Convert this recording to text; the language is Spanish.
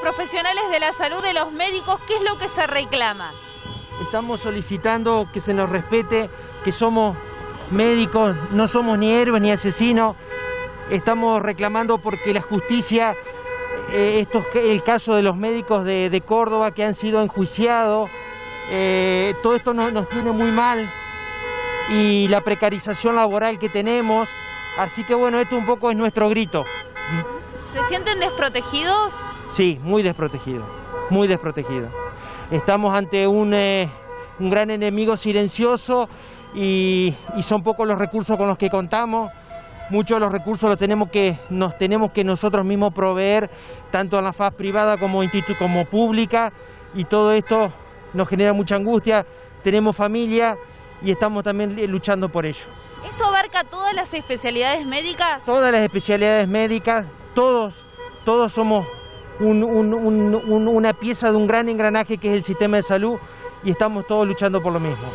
profesionales de la salud, de los médicos, ¿qué es lo que se reclama? Estamos solicitando que se nos respete, que somos médicos, no somos ni héroes ni asesinos. Estamos reclamando porque la justicia, eh, esto es el caso de los médicos de, de Córdoba que han sido enjuiciados, eh, todo esto nos tiene muy mal y la precarización laboral que tenemos. Así que bueno, esto un poco es nuestro grito. ¿Se sienten desprotegidos? Sí, muy desprotegidos, muy desprotegidos. Estamos ante un, eh, un gran enemigo silencioso y, y son pocos los recursos con los que contamos. Muchos de los recursos los tenemos que, nos tenemos que nosotros mismos proveer, tanto en la faz privada como, institu- como pública, y todo esto nos genera mucha angustia. Tenemos familia y estamos también luchando por ello. ¿Esto abarca todas las especialidades médicas? Todas las especialidades médicas, todos, todos somos un- un- un- una pieza de un gran engranaje que es el sistema de salud y estamos todos luchando por lo mismo.